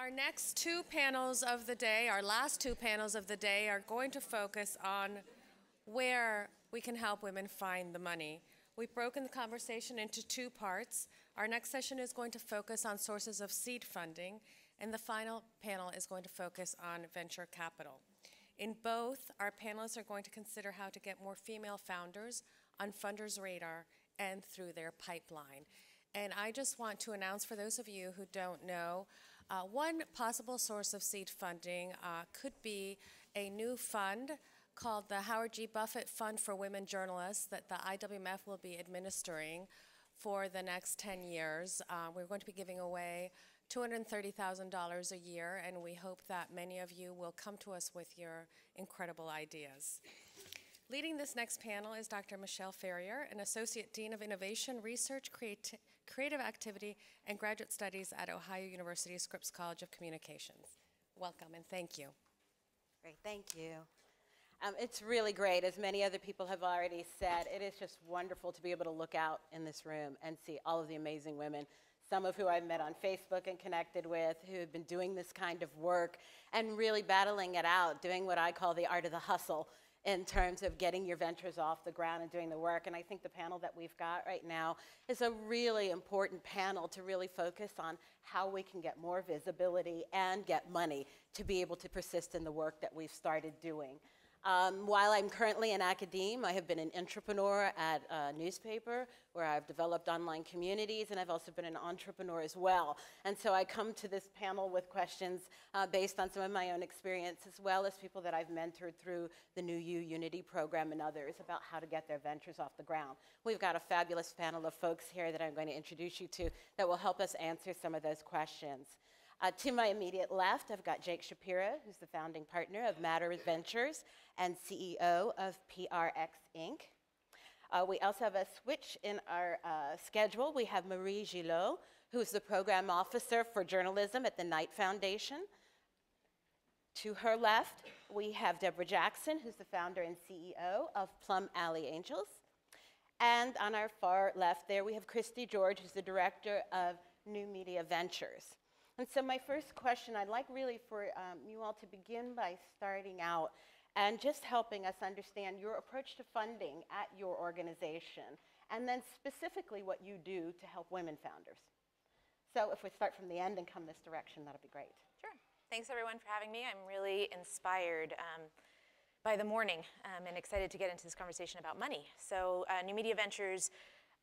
Our next two panels of the day, our last two panels of the day, are going to focus on where we can help women find the money. We've broken the conversation into two parts. Our next session is going to focus on sources of seed funding, and the final panel is going to focus on venture capital. In both, our panelists are going to consider how to get more female founders on funders' radar and through their pipeline. And I just want to announce for those of you who don't know, uh, one possible source of seed funding uh, could be a new fund called the Howard G. Buffett Fund for Women Journalists that the IWMF will be administering for the next 10 years. Uh, we're going to be giving away $230,000 a year, and we hope that many of you will come to us with your incredible ideas. Leading this next panel is Dr. Michelle Ferrier, an Associate Dean of Innovation, Research, Creati Creative Activity, and Graduate Studies at Ohio University Scripps College of Communications. Welcome and thank you. Great, thank you. Um, it's really great, as many other people have already said. It is just wonderful to be able to look out in this room and see all of the amazing women, some of who I've met on Facebook and connected with, who have been doing this kind of work and really battling it out, doing what I call the art of the hustle in terms of getting your ventures off the ground and doing the work. And I think the panel that we've got right now is a really important panel to really focus on how we can get more visibility and get money to be able to persist in the work that we've started doing. Um, while I'm currently in academia, I have been an entrepreneur at a newspaper where I've developed online communities, and I've also been an entrepreneur as well. And so I come to this panel with questions uh, based on some of my own experience, as well as people that I've mentored through the New You Unity program and others about how to get their ventures off the ground. We've got a fabulous panel of folks here that I'm going to introduce you to that will help us answer some of those questions. Uh, to my immediate left, I've got Jake Shapiro, who's the founding partner of Matter Ventures and CEO of PRX Inc. Uh, we also have a switch in our uh, schedule. We have Marie Gilot, who's the program officer for journalism at the Knight Foundation. To her left, we have Deborah Jackson, who's the founder and CEO of Plum Alley Angels. And on our far left there, we have Christie George, who's the director of New Media Ventures. And so my first question, I'd like really for um, you all to begin by starting out and just helping us understand your approach to funding at your organization, and then specifically what you do to help women founders. So if we start from the end and come this direction, that'd be great. Sure. Thanks everyone for having me. I'm really inspired um, by the morning um, and excited to get into this conversation about money. So uh, New Media Ventures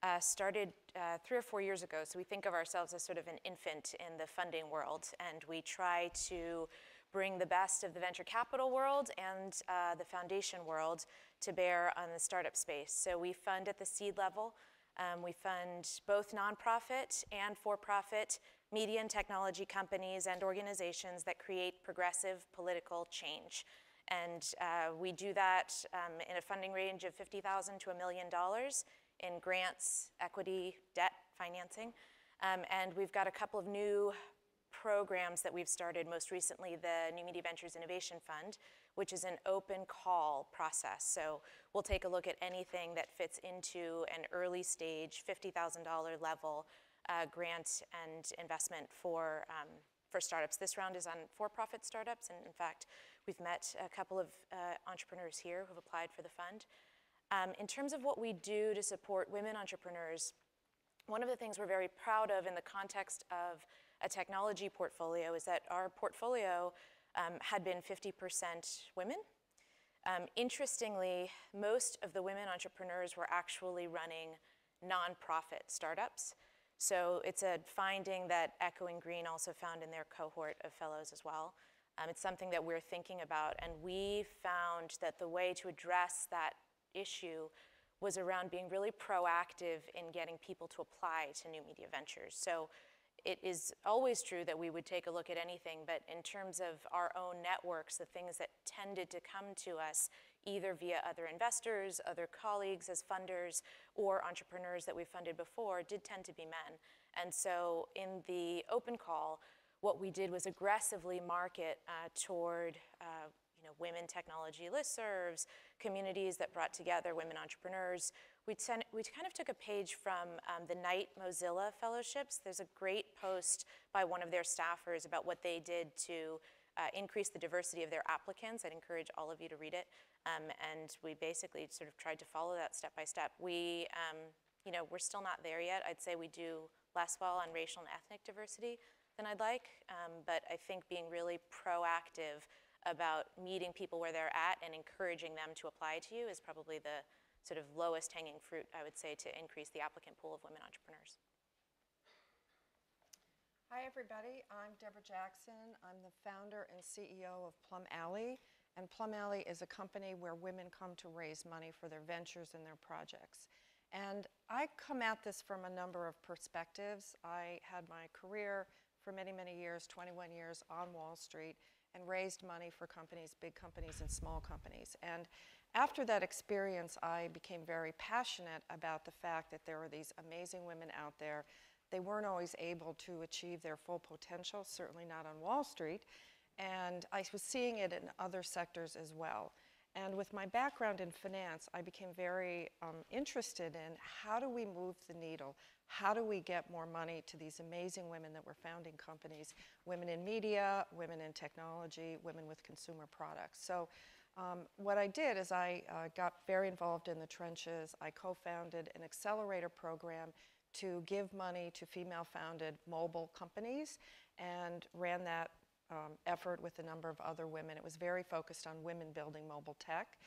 uh, started uh, three or four years ago. So we think of ourselves as sort of an infant in the funding world, and we try to bring the best of the venture capital world and uh, the foundation world to bear on the startup space. So we fund at the seed level. Um, we fund both nonprofit and for-profit media and technology companies and organizations that create progressive political change. And uh, we do that um, in a funding range of 50,000 to a million dollars in grants, equity, debt financing. Um, and we've got a couple of new programs that we've started, most recently the New Media Ventures Innovation Fund, which is an open call process. So we'll take a look at anything that fits into an early stage $50,000 level uh, grant and investment for, um, for startups. This round is on for-profit startups, and in fact, we've met a couple of uh, entrepreneurs here who've applied for the fund. Um, in terms of what we do to support women entrepreneurs, one of the things we're very proud of in the context of a technology portfolio is that our portfolio um, had been 50% women. Um, interestingly, most of the women entrepreneurs were actually running nonprofit startups. So it's a finding that Echoing Green also found in their cohort of fellows as well. Um, it's something that we're thinking about, and we found that the way to address that issue was around being really proactive in getting people to apply to new media ventures. So it is always true that we would take a look at anything, but in terms of our own networks, the things that tended to come to us either via other investors, other colleagues as funders, or entrepreneurs that we funded before did tend to be men. And so in the open call, what we did was aggressively market uh, toward uh, know, women technology listservs, communities that brought together women entrepreneurs. we, kind of took a page from um, the Knight Mozilla Fellowships. There's a great post by one of their staffers about what they did to uh, increase the diversity of their applicants. I'd encourage all of you to read it. Um, and we basically sort of tried to follow that step by step. We, um, you know, we're still not there yet. I'd say we do less well on racial and ethnic diversity than I'd like. Um, but I think being really proactive about meeting people where they're at and encouraging them to apply to you is probably the sort of lowest hanging fruit, I would say, to increase the applicant pool of women entrepreneurs. Hi, everybody. I'm Deborah Jackson. I'm the founder and CEO of Plum Alley. And Plum Alley is a company where women come to raise money for their ventures and their projects. And I come at this from a number of perspectives. I had my career for many, many years, 21 years on Wall Street, and raised money for companies, big companies and small companies. And after that experience, I became very passionate about the fact that there are these amazing women out there they weren't always able to achieve their full potential, certainly not on Wall Street. And I was seeing it in other sectors as well. And with my background in finance, I became very um, interested in how do we move the needle? How do we get more money to these amazing women that were founding companies, women in media, women in technology, women with consumer products? So um, what I did is I uh, got very involved in the trenches. I co-founded an accelerator program to give money to female-founded mobile companies and ran that um, effort with a number of other women. It was very focused on women building mobile tech.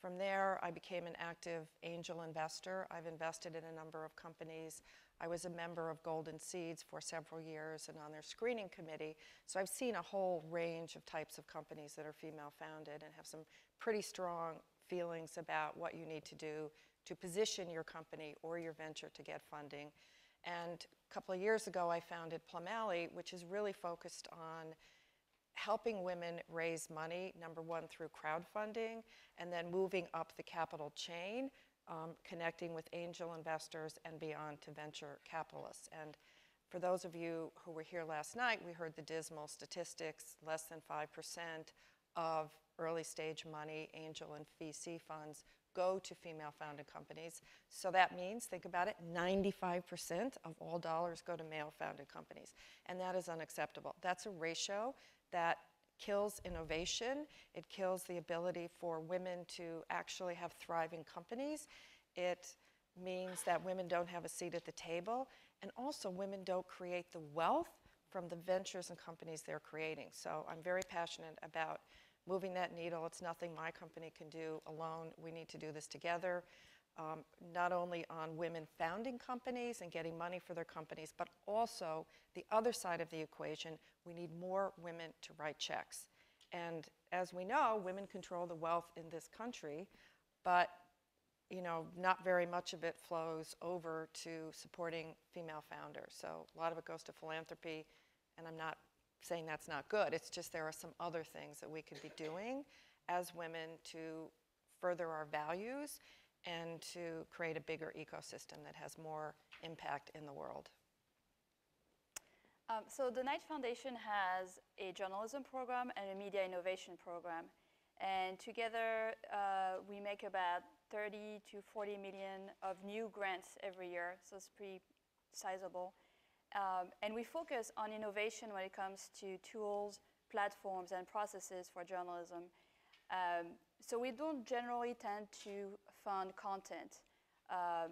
From there, I became an active angel investor. I've invested in a number of companies. I was a member of Golden Seeds for several years and on their screening committee. So I've seen a whole range of types of companies that are female founded and have some pretty strong feelings about what you need to do to position your company or your venture to get funding. And a couple of years ago, I founded Plum Alley, which is really focused on helping women raise money, number one, through crowdfunding, and then moving up the capital chain, um, connecting with angel investors and beyond to venture capitalists. And for those of you who were here last night, we heard the dismal statistics, less than 5% of early stage money, angel and VC funds go to female founded companies. So that means, think about it, 95% of all dollars go to male founded companies. And that is unacceptable. That's a ratio that kills innovation. It kills the ability for women to actually have thriving companies. It means that women don't have a seat at the table. And also, women don't create the wealth from the ventures and companies they're creating. So I'm very passionate about moving that needle. It's nothing my company can do alone. We need to do this together, um, not only on women founding companies and getting money for their companies, but also the other side of the equation, we need more women to write checks. And as we know, women control the wealth in this country, but you know, not very much of it flows over to supporting female founders. So a lot of it goes to philanthropy, and I'm not saying that's not good. It's just there are some other things that we could be doing as women to further our values and to create a bigger ecosystem that has more impact in the world. Um, so the Knight Foundation has a journalism program and a media innovation program. And together uh, we make about 30 to 40 million of new grants every year, so it's pretty sizable. Um, and we focus on innovation when it comes to tools, platforms, and processes for journalism. Um, so we don't generally tend to fund content. Um,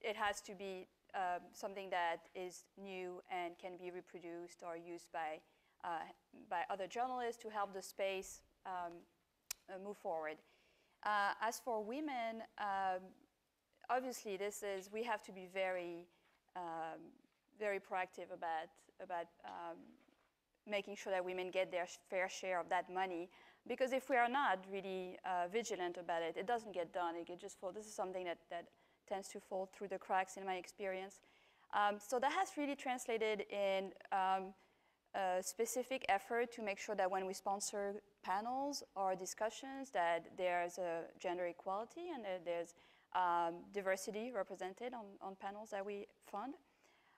it has to be um, something that is new and can be reproduced or used by, uh, by other journalists to help the space um, uh, move forward. Uh, as for women, um, obviously this is, we have to be very very proactive about, about um, making sure that women get their fair share of that money. Because if we are not really uh, vigilant about it, it doesn't get done. It just fall. This is something that, that tends to fall through the cracks in my experience. Um, so that has really translated in um, a specific effort to make sure that when we sponsor panels or discussions, that there's a gender equality and there's um, diversity represented on, on panels that we fund.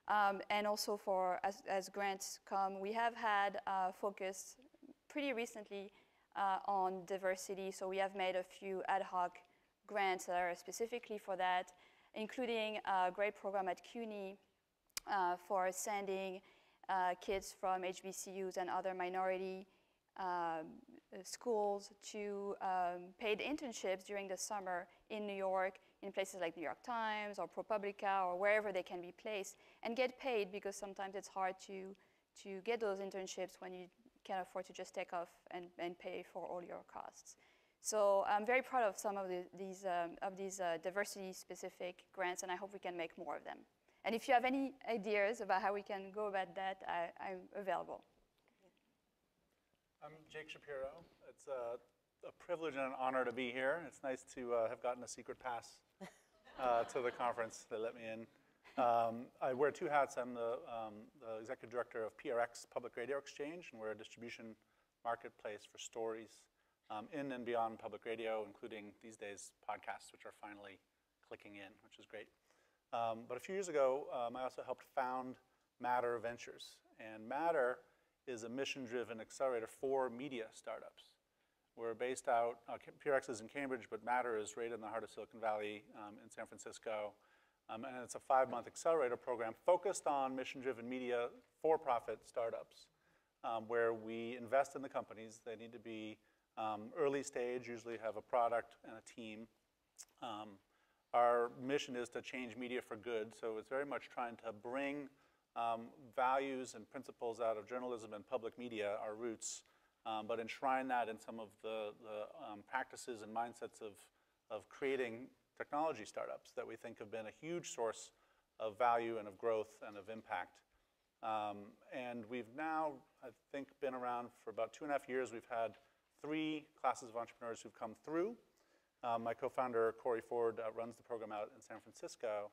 Um, and also for, as, as, grants come, we have had uh, focus pretty recently uh, on diversity. So we have made a few ad hoc grants that are specifically for that, including a great program at CUNY uh, for sending uh, kids from HBCUs and other minority um, schools to um, paid internships during the summer in New York, in places like New York Times or ProPublica or wherever they can be placed, and get paid because sometimes it's hard to, to get those internships when you can't afford to just take off and, and pay for all your costs. So I'm very proud of some of the, these, um, of these uh, diversity-specific grants, and I hope we can make more of them. And if you have any ideas about how we can go about that, I, I'm available. I'm Jake Shapiro. It's a, a privilege and an honor to be here. It's nice to uh, have gotten a secret pass uh, to the conference. They let me in. Um, I wear two hats. I'm the, um, the, executive director of PRX Public Radio Exchange, and we're a distribution marketplace for stories um, in and beyond public radio, including these days podcasts, which are finally clicking in, which is great. Um, but a few years ago, um, I also helped found Matter Ventures. And Matter is a mission-driven accelerator for media startups. We're based out, uh, PRX is in Cambridge, but Matter is right in the heart of Silicon Valley um, in San Francisco. Um, and it's a five-month accelerator program focused on mission-driven media for-profit startups, um, where we invest in the companies. They need to be um, early stage, usually have a product and a team. Um, our mission is to change media for good, so it's very much trying to bring um, values and principles out of journalism and public media, our roots, um, but enshrine that in some of the, the um, practices and mindsets of, of creating technology startups that we think have been a huge source of value and of growth and of impact. Um, and we've now, I think, been around for about two and a half years. We've had three classes of entrepreneurs who've come through. Um, my co-founder, Corey Ford, uh, runs the program out in San Francisco.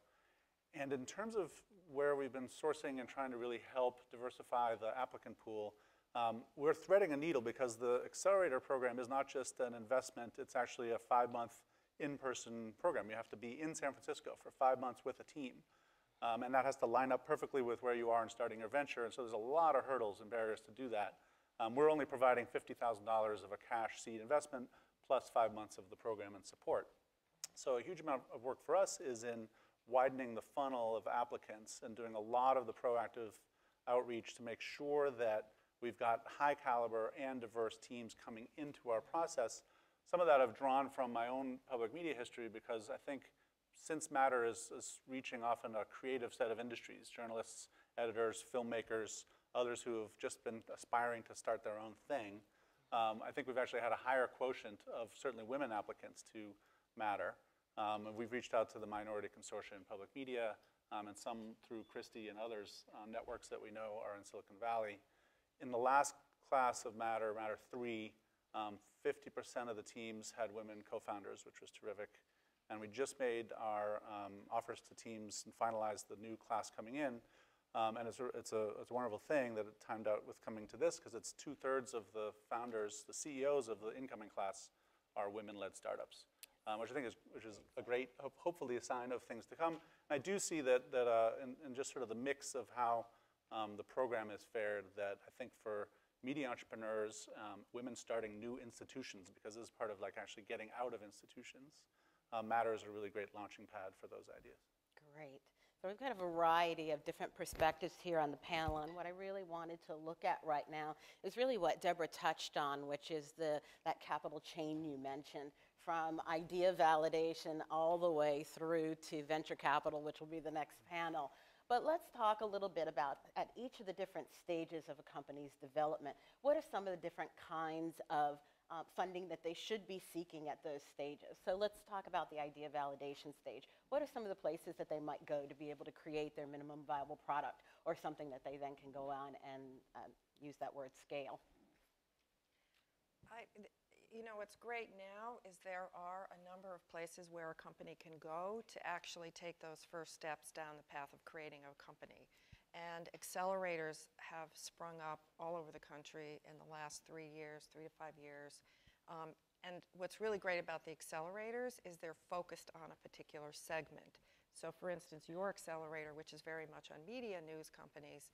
And in terms of where we've been sourcing and trying to really help diversify the applicant pool, um, we're threading a needle because the accelerator program is not just an investment, it's actually a five-month in-person program. You have to be in San Francisco for five months with a team. Um, and that has to line up perfectly with where you are in starting your venture. And so there's a lot of hurdles and barriers to do that. Um, we're only providing $50,000 of a cash seed investment plus five months of the program and support. So a huge amount of work for us is in widening the funnel of applicants and doing a lot of the proactive outreach to make sure that we've got high caliber and diverse teams coming into our process. Some of that I've drawn from my own public media history because I think since Matter is, is reaching often a creative set of industries, journalists, editors, filmmakers, others who have just been aspiring to start their own thing, um, I think we've actually had a higher quotient of certainly women applicants to Matter. Um, and we've reached out to the Minority Consortium in Public Media um, and some through Christie and others uh, networks that we know are in Silicon Valley. In the last class of Matter, Matter 3, 50% um, of the teams had women co-founders, which was terrific. And we just made our um, offers to teams and finalized the new class coming in. Um, and it's a, it's, a, it's a wonderful thing that it timed out with coming to this because it's two thirds of the founders, the CEOs of the incoming class are women-led startups, um, which I think is, which is a great, hopefully a sign of things to come. And I do see that, that uh, in, in, just sort of the mix of how um, the program is fared, that I think for media entrepreneurs, um, women starting new institutions, because this is part of like actually getting out of institutions, uh, matters a really great launching pad for those ideas. Great. So we've got a variety of different perspectives here on the panel, and what I really wanted to look at right now is really what Deborah touched on, which is the, that capital chain you mentioned, from idea validation all the way through to venture capital, which will be the next panel. But let's talk a little bit about, at each of the different stages of a company's development, what are some of the different kinds of uh, funding that they should be seeking at those stages. So let's talk about the idea validation stage. What are some of the places that they might go to be able to create their minimum viable product or something that they then can go on and um, use that word scale? I, you know, what's great now is there are a number of places where a company can go to actually take those first steps down the path of creating a company. And accelerators have sprung up all over the country in the last three years, three to five years. Um, and what's really great about the accelerators is they're focused on a particular segment. So for instance, your accelerator, which is very much on media news companies,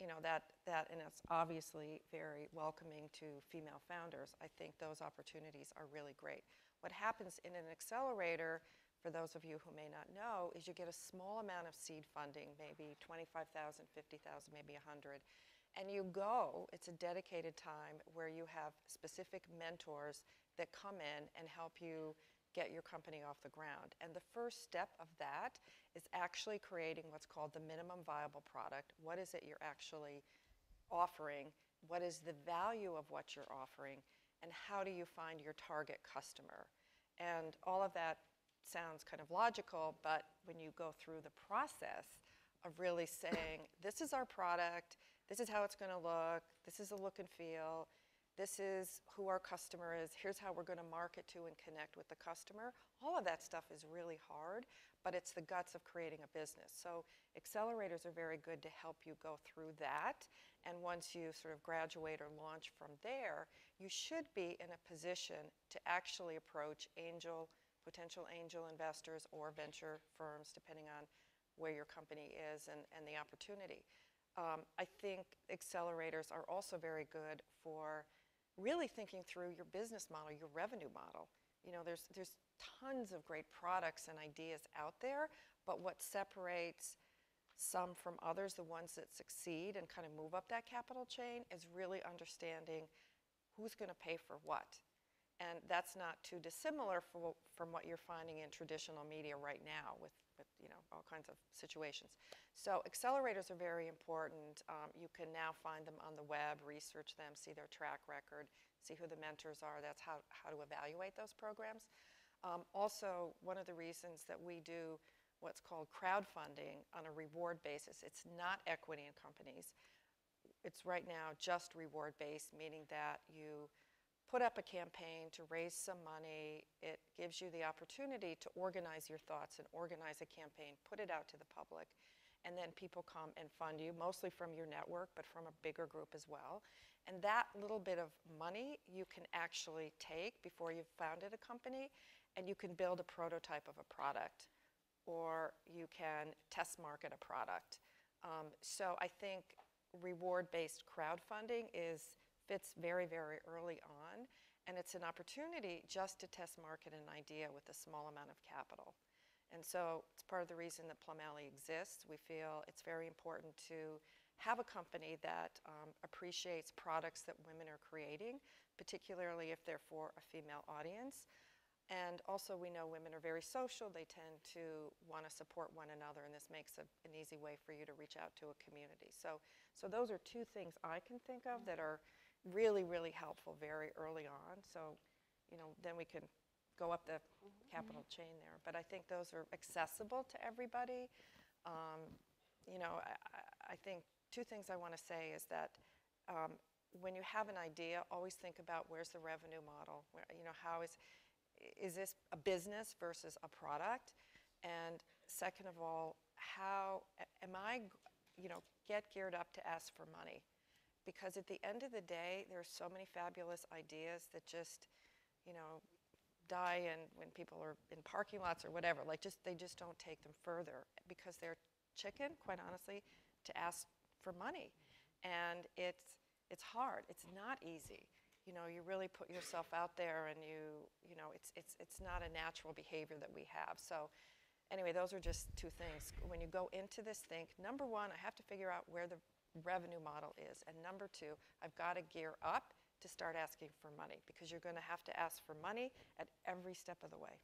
you know, that, that and it's obviously very welcoming to female founders. I think those opportunities are really great. what happens in an accelerator, for those of you who may not know, is you get a small amount of seed funding, maybe 25,000, 50,000, maybe 100. And you go, it's a dedicated time where you have specific mentors that come in and help you get your company off the ground. And the first step of that is actually creating what's called the minimum viable product. What is it you're actually offering? What is the value of what you're offering? And how do you find your target customer? And all of that sounds kind of logical, but when you go through the process of really saying, this is our product, this is how it's going to look, this is the look and feel, this is who our customer is, here's how we're going to market to and connect with the customer. All of that stuff is really hard, but it's the guts of creating a business. So accelerators are very good to help you go through that. And once you sort of graduate or launch from there, you should be in a position to actually approach angel, potential angel investors or venture firms, depending on where your company is and, and the opportunity. Um, I think accelerators are also very good for really thinking through your business model, your revenue model. You know, there's, there's tons of great products and ideas out there, but what separates some from others, the ones that succeed and kind of move up that capital chain, is really understanding who's going to pay for what. And that's not too dissimilar for, from what you're finding in traditional media right now with, with you know, all kinds of situations. So accelerators are very important. Um, you can now find them on the web, research them, see their track record, see who the mentors are. That's how, how to evaluate those programs. Um, also, one of the reasons that we do what's called crowdfunding on a reward basis, it's not equity in companies. It's right now just reward based, meaning that you put up a campaign to raise some money. It gives you the opportunity to organize your thoughts and organize a campaign, put it out to the public, and then people come and fund you, mostly from your network, but from a bigger group as well. And that little bit of money you can actually take before you've founded a company, and you can build a prototype of a product, or you can test market a product. Um, so I think reward-based crowdfunding is fits very, very early on, and it's an opportunity just to test market an idea with a small amount of capital. And so it's part of the reason that Plum Alley exists. We feel it's very important to have a company that um, appreciates products that women are creating, particularly if they're for a female audience. And also, we know women are very social. They tend to want to support one another, and this makes a, an easy way for you to reach out to a community. So, so those are two things I can think of that are really, really helpful very early on. So, you know, then we can go up the capital chain there. But I think those are accessible to everybody. Um, you know, I, I, think two things I want to say is that um, when you have an idea, always think about where's the revenue model. Where, you know, how is is this a business versus a product? And second of all, how am I, you know, get geared up to ask for money? Because at the end of the day, there are so many fabulous ideas that just, you know, die and when people are in parking lots or whatever, like just they just don't take them further because they're chicken, quite honestly, to ask for money. And it's it's hard. It's not easy. You know, you really put yourself out there and you, you know, it's it's it's not a natural behavior that we have. So anyway, those are just two things. When you go into this, think number one, I have to figure out where the revenue model is. And number two, I've got to gear up to start asking for money because you're going to have to ask for money at every step of the way.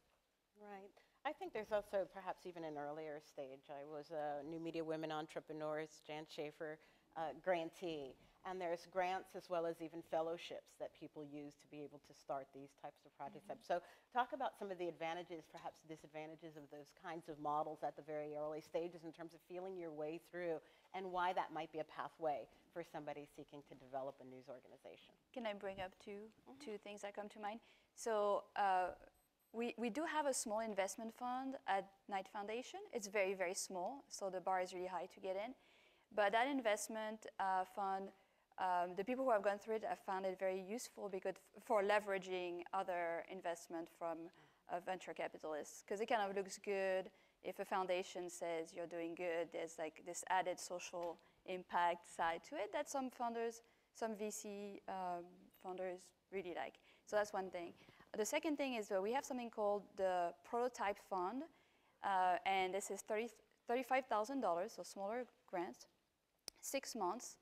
Right. I think there's also perhaps even an earlier stage. I was a New Media Women Entrepreneurs, Jan Schaffer uh, grantee. And there's grants as well as even fellowships that people use to be able to start these types of projects up. So talk about some of the advantages, perhaps disadvantages of those kinds of models at the very early stages in terms of feeling your way through and why that might be a pathway for somebody seeking to develop a news organization. Can I bring up 2 mm-hmm. two things that come to mind? So uh, we, we do have a small investment fund at Knight Foundation. It's very, very small, so the bar is really high to get in. But that investment uh, fund um, the people who have gone through it have found it very useful because for leveraging other investment from venture capitalists because it kind of looks good if a foundation says you're doing good there's like this added social impact side to it that some funders some vc um, really like so that's one thing the second thing is uh, we have something called the Prototype Fund, uh, and this is 30, $35,000, so smaller grants, six months.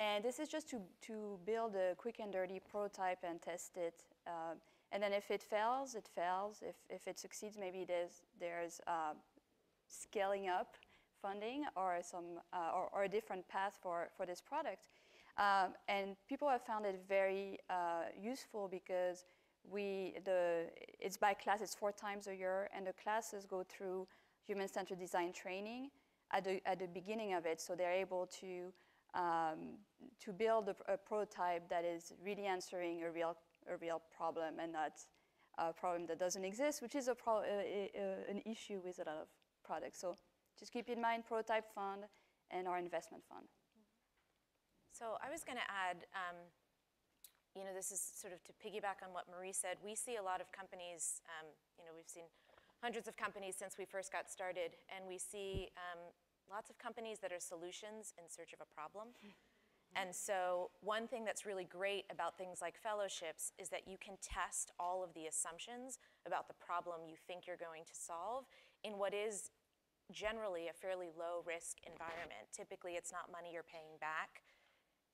And this is just to, to build a quick and dirty prototype and test it. Uh, and then if it fails, it fails. If, if it succeeds, maybe there's, there's uh, scaling up funding or, some, uh, or, or a different path for, for this product. Um, and people have found it very uh, useful because we, the, it's by class, it's four times a year, and the classes go through human-centered design training at the, at the beginning of it, so they're able to, um, to build a, a prototype that is really answering a real, a real problem and not a problem that doesn't exist, which is a pro, a, an issue with a lot of products. So just keep in mind prototype fund and our investment fund. So I was going to add, um, you know, this is sort of to piggyback on what Marie said. We see a lot of companies, um, you know, we've seen hundreds of companies since we first got started, and we see um, lots of companies that are solutions in search of a problem. And so, one thing that's really great about things like fellowships is that you can test all of the assumptions about the problem you think you're going to solve in what is generally a fairly low risk environment. Typically, it's not money you're paying back.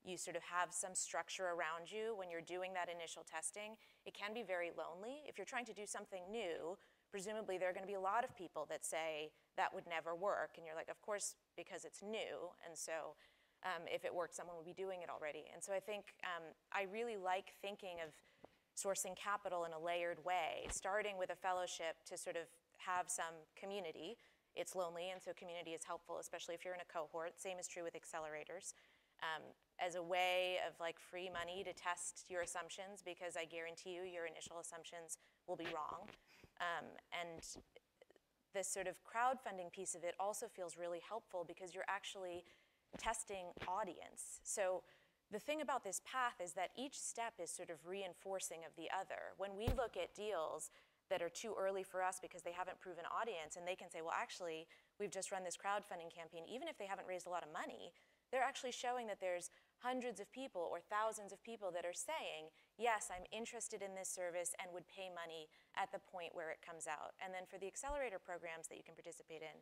You sort of have some structure around you when you're doing that initial testing. It can be very lonely. If you're trying to do something new, presumably there are going to be a lot of people that say that would never work. And you're like, of course, because it's new. And so um, if it worked, someone would be doing it already. And so I think um, I really like thinking of sourcing capital in a layered way, starting with a fellowship to sort of have some community. It's lonely, and so community is helpful, especially if you're in a cohort. Same is true with accelerators um, as a way of like free money to test your assumptions because I guarantee you your initial assumptions will be wrong. Um, and this sort of crowdfunding piece of it also feels really helpful because you're actually testing audience. So the thing about this path is that each step is sort of reinforcing of the other. When we look at deals that are too early for us because they haven't proven audience and they can say, well, actually, we've just run this crowdfunding campaign, even if they haven't raised a lot of money, they're actually showing that there's hundreds of people or thousands of people that are saying, yes, I'm interested in this service and would pay money at the point where it comes out. And then for the accelerator programs that you can participate in,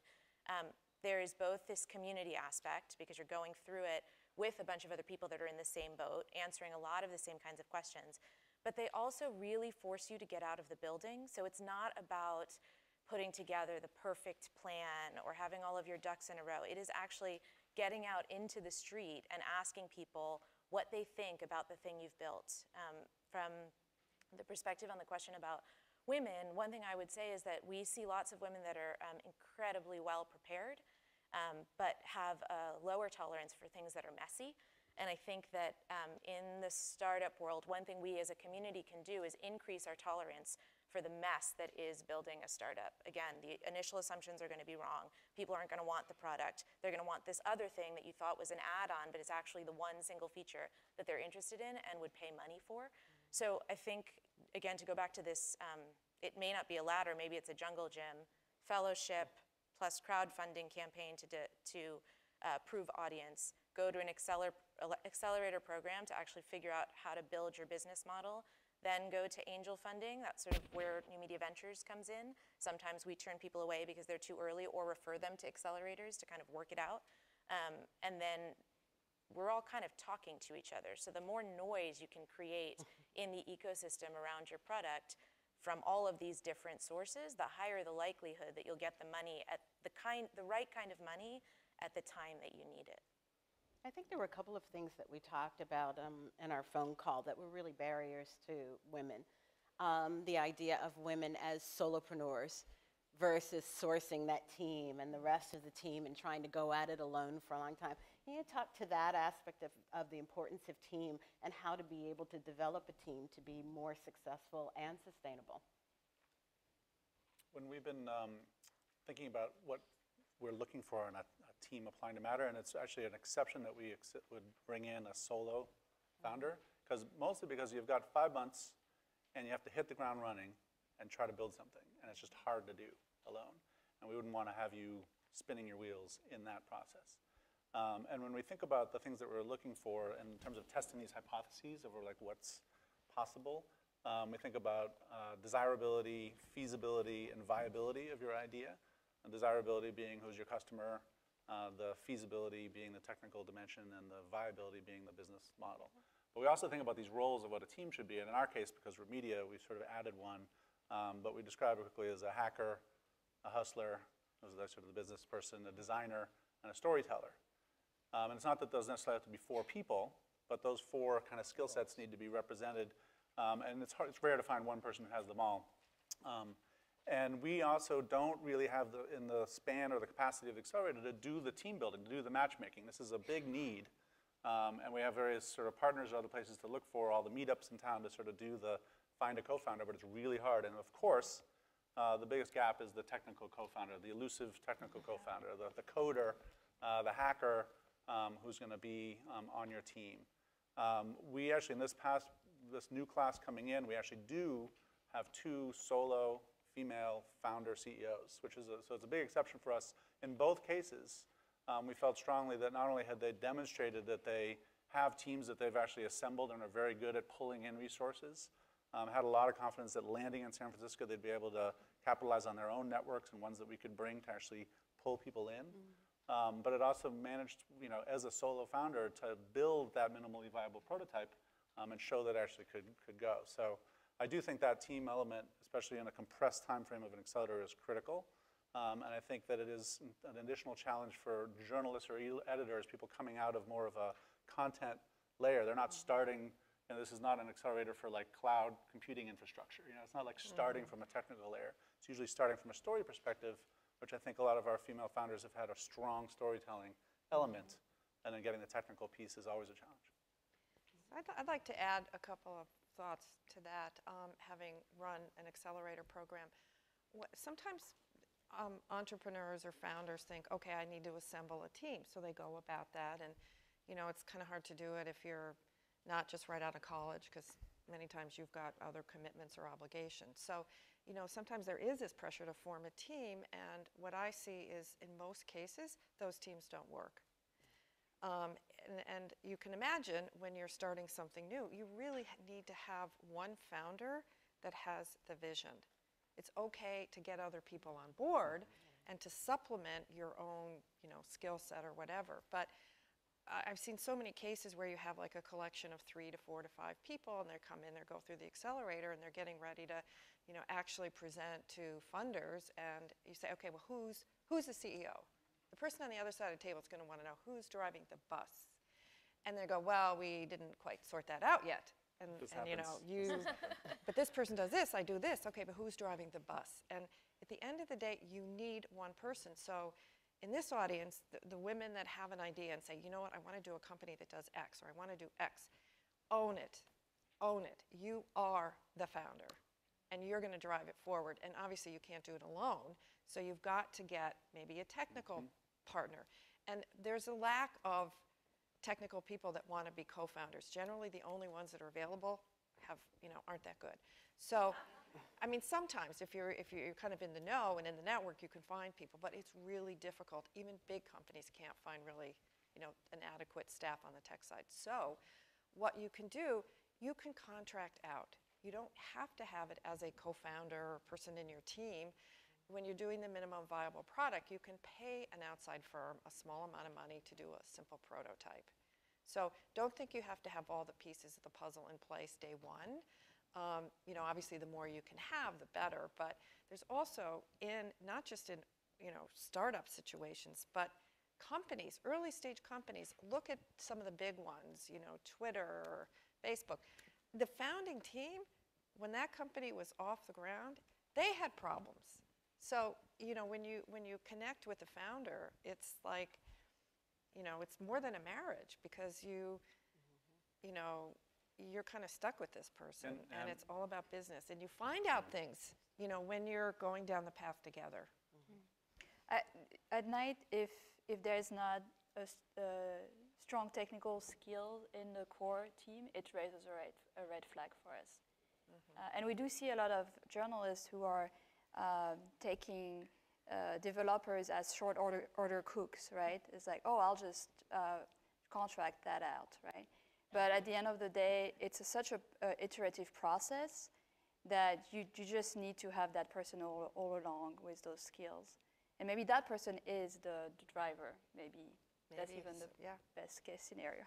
um, there is both this community aspect because you're going through it with a bunch of other people that are in the same boat, answering a lot of the same kinds of questions. But they also really force you to get out of the building. So it's not about putting together the perfect plan or having all of your ducks in a row. It is actually getting out into the street and asking people what they think about the thing you've built. Um, from the perspective on the question about women, one thing I would say is that we see lots of women that are um, incredibly well prepared, um, but have a lower tolerance for things that are messy. And I think that um, in the startup world, one thing we as a community can do is increase our tolerance for the mess that is building a startup. Again, the initial assumptions are going to be wrong. People aren't going to want the product. They're going to want this other thing that you thought was an add-on, but it's actually the one single feature that they're interested in and would pay money for. So I think, again, to go back to this, um, it may not be a ladder, maybe it's a jungle gym, fellowship plus crowdfunding campaign to, to uh, prove audience, go to an acceler accelerator program to actually figure out how to build your business model, then go to angel funding. That's sort of where New Media Ventures comes in. Sometimes we turn people away because they're too early or refer them to accelerators to kind of work it out. Um, and then we're all kind of talking to each other. So the more noise you can create in the ecosystem around your product from all of these different sources, the higher the likelihood that you'll get the money at the kind, the right kind of money at the time that you need it. I think there were a couple of things that we talked about um, in our phone call that were really barriers to women. Um, the idea of women as solopreneurs versus sourcing that team and the rest of the team and trying to go at it alone for a long time. Can you talk to that aspect of, of the importance of team and how to be able to develop a team to be more successful and sustainable? When we've been um, thinking about what we're looking for in a, team applying to Matter, and it's actually an exception that we would bring in a solo founder, because mostly because you've got five months and you have to hit the ground running and try to build something, and it's just hard to do alone. And we wouldn't want to have you spinning your wheels in that process. Um, and when we think about the things that we're looking for in terms of testing these hypotheses over like what's possible, Um, we think about uh, desirability, feasibility, and viability of your idea. And desirability being who's your customer, uh, the feasibility being the technical dimension, and the viability being the business model. But we also think about these roles of what a team should be. And in our case, because we're media, we sort of added one. Um, but we describe it quickly as a hacker, a hustler, those are sort of the business person, a designer, and a storyteller. Um, and it's not that those necessarily have to be four people, but those four kind of skill sets need to be represented. Um, and it's, hard, it's rare to find one person who has them all. Um, and we also don't really have the, in the span or the capacity of the accelerator to do the team building, to do the matchmaking. This is a big need. Um, and we have various sort of partners or other places to look for, all the meetups in town to sort of do the find a co-founder, but it's really hard. And of course, uh, the biggest gap is the technical co-founder, the elusive technical co-founder, the, the coder, uh, the hacker um, who's going to be um, on your team. Um, we actually, in this past, this new class coming in, we actually do have two solo female founder CEOs, which is a, so it's a big exception for us. In both cases, um, we felt strongly that not only had they demonstrated that they have teams that they've actually assembled and are very good at pulling in resources, um, had a lot of confidence that landing in San Francisco, they'd be able to capitalize on their own networks and ones that we could bring to actually pull people in. Um, but it also managed, you know, as a solo founder, to build that minimally viable prototype um, and show that actually could, could go. So I do think that team element, especially in a compressed time frame of an accelerator, is critical. Um, and I think that it is an additional challenge for journalists or editors, people coming out of more of a content layer. They're not starting, you know, this is not an accelerator for like cloud computing infrastructure. You know, it's not like starting from a technical layer. It's usually starting from a story perspective, which I think a lot of our female founders have had a strong storytelling element. And then getting the technical piece is always a challenge. I'd, I'd like to add a couple of thoughts to that, um, having run an accelerator program. What, sometimes um, entrepreneurs or founders think, okay, I need to assemble a team, so they go about that, and you know, it's kind of hard to do it if you're not just right out of college, because many times you've got other commitments or obligations. So, you know, sometimes there is this pressure to form a team, and what I see is, in most cases, those teams don't work. Um, and, and you can imagine when you're starting something new, you really need to have one founder that has the vision. It's okay to get other people on board and to supplement your own, you know, skill set or whatever. But I've seen so many cases where you have like a collection of three to four to five people, and they come in, they go through the accelerator, and they're getting ready to, you know, actually present to funders. And you say, okay, well, who's who's the CEO? The person on the other side of the table is going to want to know who's driving the bus. And they go, well, we didn't quite sort that out yet. And, and you know, you, but this person does this, I do this. Okay, but who's driving the bus? And at the end of the day, you need one person. So in this audience, the, the women that have an idea and say, you know what, I want to do a company that does X or I want to do X, own it. Own it. You are the founder and you're going to drive it forward. And obviously, you can't do it alone. So you've got to get maybe a technical mm-hmm. partner. And there's a lack of technical people that want to be co-founders. Generally, the only ones that are available have, you know, aren't that good. So, I mean, sometimes if you're if you're kind of in the know and in the network, you can find people, but it's really difficult. Even big companies can't find really, you know, an adequate staff on the tech side. So, what you can do, you can contract out. You don't have to have it as a co-founder or person in your team. When you're doing the minimum viable product, you can pay an outside firm a small amount of money to do a simple prototype. So don't think you have to have all the pieces of the puzzle in place day one. Um, you know, obviously, the more you can have, the better. But there's also in not just in you know startup situations, but companies, early stage companies. Look at some of the big ones. You know, Twitter, Facebook. The founding team, when that company was off the ground, they had problems. So you know, when you when you connect with the founder, it's like you know, it's more than a marriage because you, you know, you're kind of stuck with this person And- and, and- it's all about business. And you find out things, you know, when you're going down the path together. At, at Knight, if if there is not a strong technical skill in the core team, it raises a red, a red flag for us. Uh, and we do see a lot of journalists who are taking uh, developers as short order, order cooks, right? It's like, oh, I'll just uh, contract that out, right? But at the end of the day, it's a, such an a iterative process that you, you just need to have that person all, all along with those skills. And maybe that person is the, the driver. Maybe, that's even the yeah. best case scenario.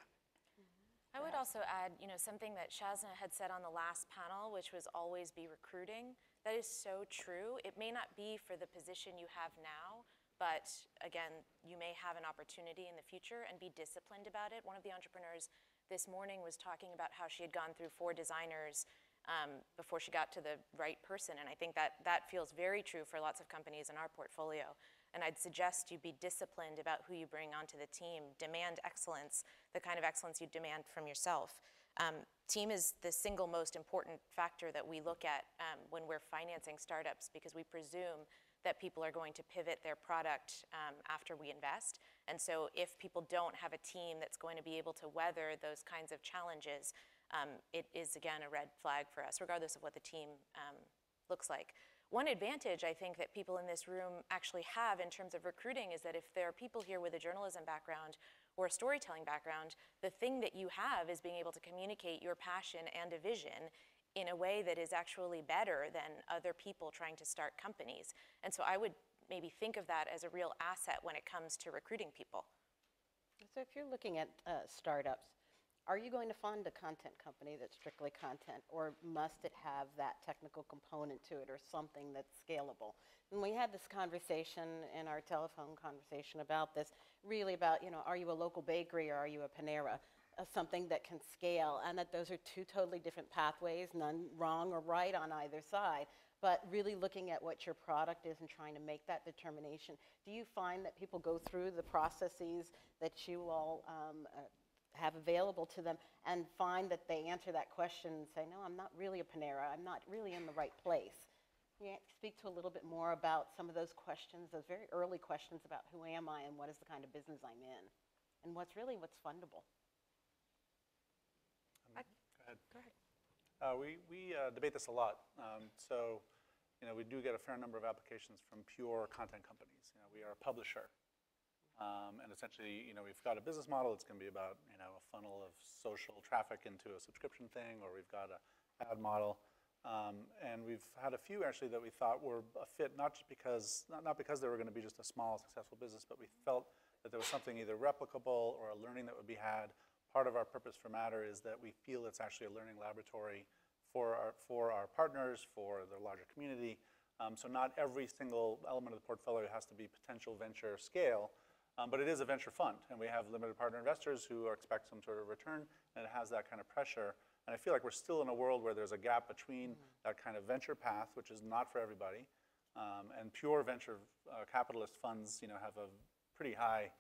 I would also add, you know, something that Shazna had said on the last panel, which was always be recruiting. That is so true. It may not be for the position you have now, but again, you may have an opportunity in the future and be disciplined about it. One of the entrepreneurs this morning was talking about how she had gone through four designers um, before she got to the right person, and I think that that feels very true for lots of companies in our portfolio. And I'd suggest you be disciplined about who you bring onto the team. Demand excellence, the kind of excellence you demand from yourself. Um, team is the single most important factor that we look at um, when we're financing startups because we presume that people are going to pivot their product um, after we invest. And so if people don't have a team that's going to be able to weather those kinds of challenges, um, it is again a red flag for us, regardless of what the team um, looks like. One advantage I think that people in this room actually have in terms of recruiting is that if there are people here with a journalism background or a storytelling background, the thing that you have is being able to communicate your passion and a vision in a way that is actually better than other people trying to start companies. And so I would maybe think of that as a real asset when it comes to recruiting people. So if you're looking at uh, startups, are you going to fund a content company that's strictly content, or must it have that technical component to it, or something that's scalable? And we had this conversation in our telephone conversation about this, really about, you know, are you a local bakery or are you a Panera? Uh, something that can scale, and that those are two totally different pathways, none wrong or right on either side. But really looking at what your product is and trying to make that determination. Do you find that people go through the processes that you all um, uh, have available to them and find that they answer that question and say, no, I'm not really a Panera, I'm not really in the right place. Can you speak to a little bit more about some of those questions, those very early questions about who am I and what is the kind of business I'm in? And what's really what's fundable? Go ahead. Go ahead. Uh, we we uh, debate this a lot. Um, so, you know, we do get a fair number of applications from pure content companies. You know, we are a publisher. Um, and essentially, you know, we've got a business model. It's going to be about, you know, a funnel of social traffic into a subscription thing, or we've got a ad model. Um, and we've had a few actually that we thought were a fit, not just because, not, not because they were going to be just a small, successful business, but we felt that there was something either replicable or a learning that would be had. Part of our purpose for Matter is that we feel it's actually a learning laboratory for our, for our partners, for the larger community. Um, so not every single element of the portfolio has to be potential venture scale, um, but it is a venture fund, and we have limited partner investors who expect some sort of return, and it has that kind of pressure. And I feel like we're still in a world where there's a gap between that kind of venture path, which is not for everybody, um, and pure venture uh, capitalist funds, you know, have a pretty high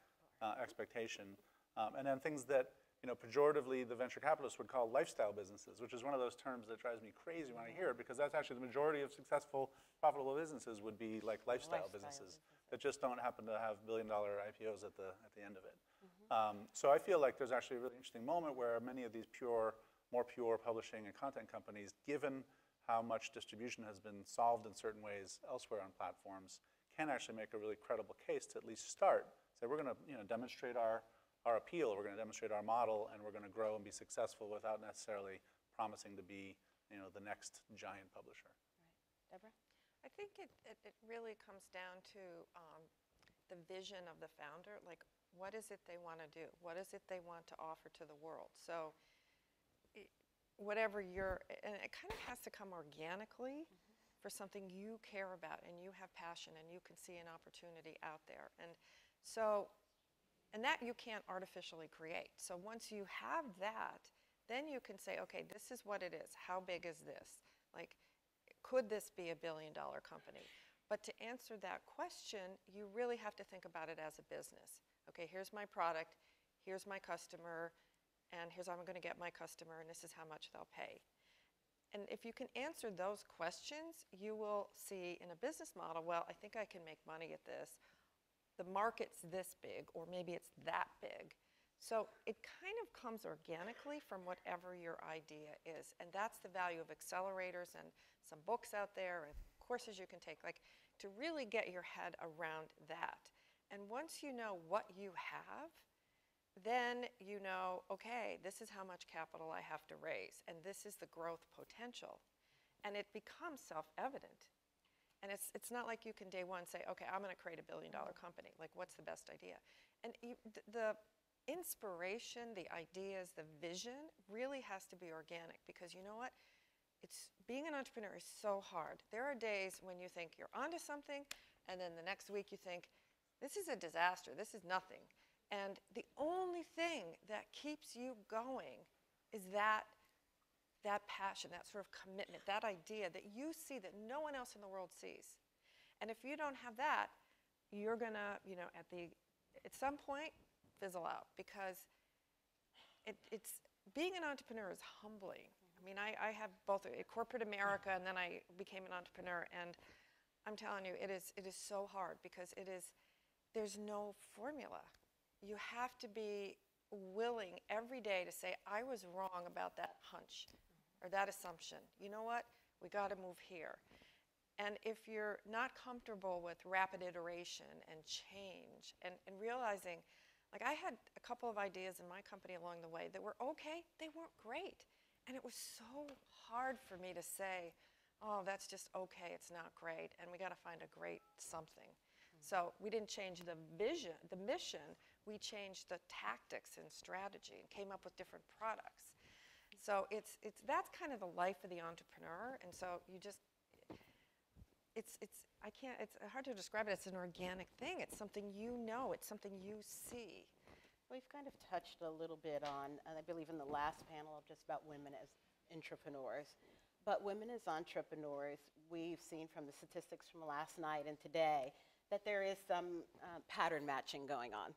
uh, expectation. Um, and then things that, you know, pejoratively the venture capitalists would call lifestyle businesses, which is one of those terms that drives me crazy when I hear it, because that's actually the majority of successful, profitable businesses would be like lifestyle, Lifestyle businesses that just don't happen to have billion dollar IPOs at the, at the end of it. Um, so I feel like there's actually a really interesting moment where many of these pure, more pure publishing and content companies, given how much distribution has been solved in certain ways elsewhere on platforms, can actually make a really credible case to at least start. Say, we're going to you know, demonstrate our, our appeal, we're going to demonstrate our model, and we're going to grow and be successful without necessarily promising to be you know, the next giant publisher. Deborah? I think it, it, it really comes down to um, the vision of the founder. Like, what is it they want to do? What is it they want to offer to the world? So, i- whatever you're, and it kind of has to come organically mm-hmm. for something you care about and you have passion and you can see an opportunity out there. And so, and that you can't artificially create. So once you have that, then you can say, okay, this is what it is. How big is this? Like, could this be a billion dollar company? But to answer that question, you really have to think about it as a business. Okay, here's my product, here's my customer, and here's how I'm going to get my customer, and this is how much they'll pay. And if you can answer those questions, you will see in a business model, well, I think I can make money at this. The market's this big, or maybe it's that big. So it kind of comes organically from whatever your idea is. And that's the value of accelerators and some books out there and courses you can take, like to really get your head around that. And once you know what you have, then you know, okay, this is how much capital I have to raise, and this is the growth potential. And it becomes self-evident. And it's, it's not like you can day one say, okay, I'm going to create a billion dollar company. Like, what's the best idea? And you, th- the inspiration, the ideas, the vision really has to be organic because you know what? It's being an entrepreneur is so hard. There are days when you think you're onto something, and then the next week you think, this is a disaster, this is nothing. And the only thing that keeps you going is that that passion, that sort of commitment, that idea that you see that no one else in the world sees. And if you don't have that, you're gonna, you know, at the at some point fizzle out because it, it's being an entrepreneur is humbling. I mean, I, I have both a corporate America and then I became an entrepreneur, and I'm telling you, it is it is so hard because it is there's no formula. You have to be willing every day to say, I was wrong about that hunch or that assumption. You know what? We got to move here. And if you're not comfortable with rapid iteration and change and, and realizing, like I had a couple of ideas in my company along the way that were okay, they weren't great. And it was so hard for me to say, oh, that's just okay, it's not great, and we got to find a great something. Hmm. So we didn't change the vision, the mission, we changed the tactics and strategy and came up with different products. So it's, it's, that's kind of the life of the entrepreneur. And so you just, it's, it's, I can't, it's hard to describe it. It's an organic thing. It's something you know. It's something you see. We've kind of touched a little bit on, I believe in the last panel, of just about women as entrepreneurs. But women as entrepreneurs, we've seen from the statistics from last night and today that there is some uh, pattern matching going on.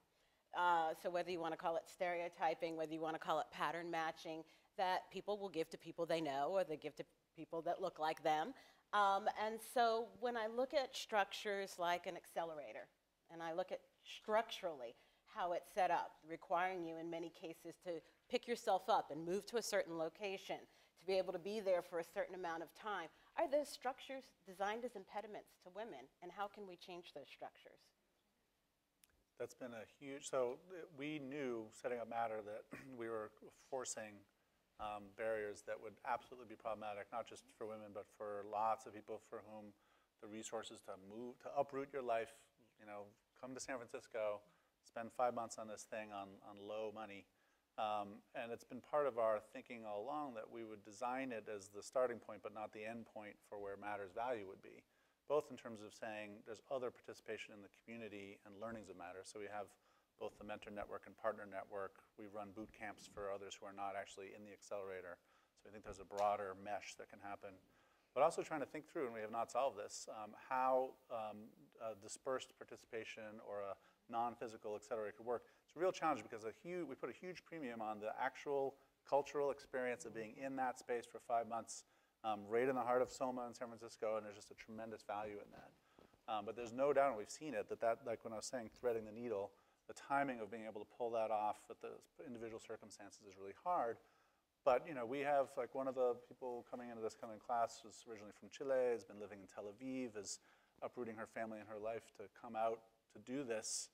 Uh, so whether you want to call it stereotyping, whether you want to call it pattern matching, that people will give to people they know or they give to people that look like them. Um, and so when I look at structures like an accelerator, and I look at structurally how it's set up, requiring you in many cases to pick yourself up and move to a certain location, to be able to be there for a certain amount of time, are those structures designed as impediments to women? And how can we change those structures? That's been a huge, so we knew setting up Matter that we were forcing um, barriers that would absolutely be problematic, not just for women, but for lots of people for whom the resources to move, to uproot your life, you know, come to San Francisco, spend five months on this thing on, on low money. Um, and it's been part of our thinking all along that we would design it as the starting point, but not the end point for where Matter's value would be. Both in terms of saying there's other participation in the community and learnings of Matter. So we have both the mentor network and partner network. We run boot camps for others who are not actually in the accelerator. So I think there's a broader mesh that can happen. But also trying to think through, and we have not solved this, um, how um, dispersed participation or a non-physical accelerator could work. It's a real challenge because a huge, we put a huge premium on the actual cultural experience of being in that space for five months, um, right in the heart of Soma in San Francisco, and there's just a tremendous value in that. Um, but there's no doubt, and we've seen it, that that, like when I was saying, threading the needle, the timing of being able to pull that off at the individual circumstances is really hard. But you know, we have like one of the people coming into this coming class was originally from Chile, has been living in Tel Aviv, is uprooting her family and her life to come out to do this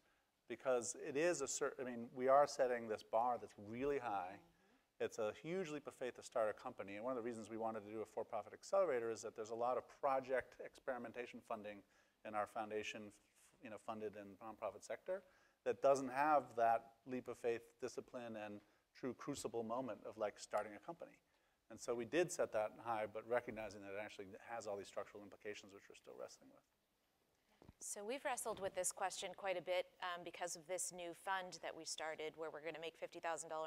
because it is a certain, I mean, we are setting this bar that's really high. It's a huge leap of faith to start a company. And one of the reasons we wanted to do a for profit accelerator is that there's a lot of project experimentation funding in our foundation, you know, funded in nonprofit sector that doesn't have that leap of faith, discipline, and true crucible moment of like starting a company. And so we did set that high, but recognizing that it actually has all these structural implications, which we're still wrestling with. So we've wrestled with this question quite a bit um, because of this new fund that we started where we're going to make $50,000